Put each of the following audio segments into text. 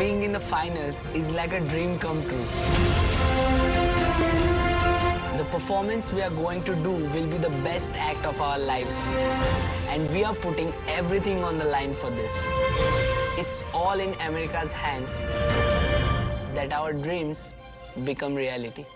being in the finals is like a dream come true. The performance we are going to do will be the best act of our lives. And we are putting everything on the line for this. It's all in America's hands that our dreams become reality.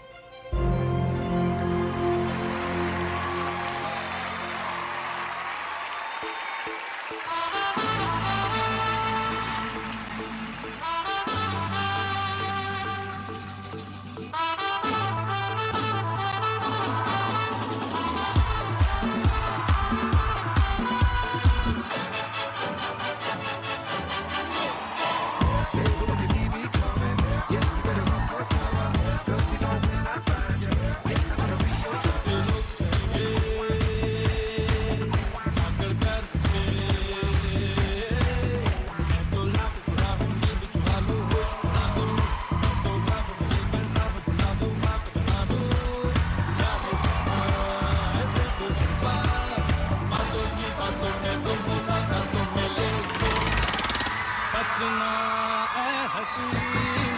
रचना हसी।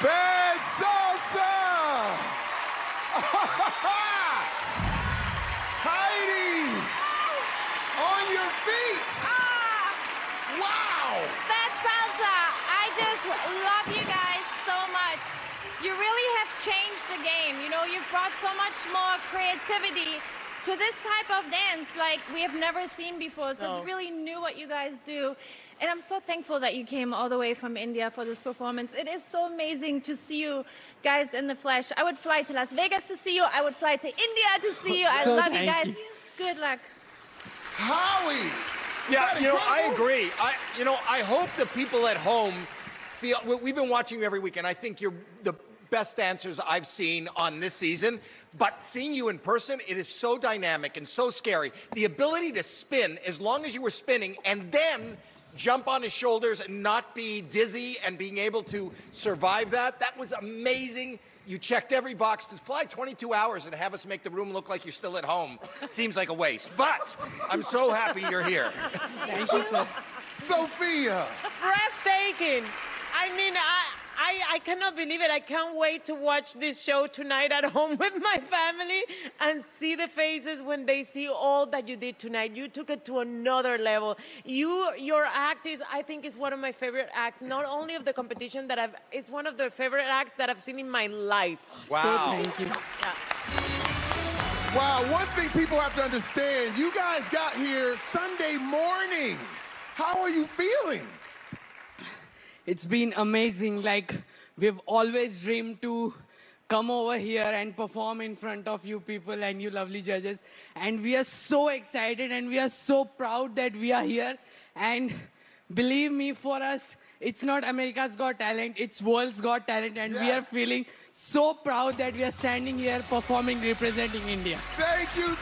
Bad salsa! Heidi! On your feet! Ah! Wow! That salsa! I just love you guys so much. You really have changed the game. You know, you've brought so much more creativity to this type of dance like we have never seen before. So No. it's really new what you guys do. And I'm so thankful that you came all the way from India for this performance. It is so amazing to see you guys in the flesh. I would fly to Las Vegas to see you. I would fly to India to see you. I So love you guys. you. Good luck. Howie! Yeah, you know, I agree. I, you know, I hope the people at home feel. we- We've been watching you every week, and I think you're the best dancers I've seen on this season. But seeing you in person, it is so dynamic and so scary. The ability to spin, as long as you were spinning, and then jump on his shoulders and not be dizzy and being able to survive that, that was amazing. You checked every box. To fly 22 hours and have us make the room look like you're still at home seems like a waste. But I'm so happy you're here. Thank you so Sophia! breathtaking. I mean, I, I, I cannot believe it. I can't wait to watch this show tonight at home with my family and see the faces when they see all that you did tonight. You took it to another level. You, your act is, I think, is one of my favorite acts. Not only of the competition that I've, it's one of the favorite acts that I've seen in my life. Wow. Thank you. Wow, one thing people have to understand, you guys got here Sunday morning. How are you feeling? It's been amazing. Like, we've always dreamed to come over here and perform in front of you people and you lovely judges. And we are so excited and we are so proud that we are here. And believe me, for us, it's not America's Got Talent, it's World's Got Talent. And we are feeling so proud that we are standing here performing, representing India. Thank you.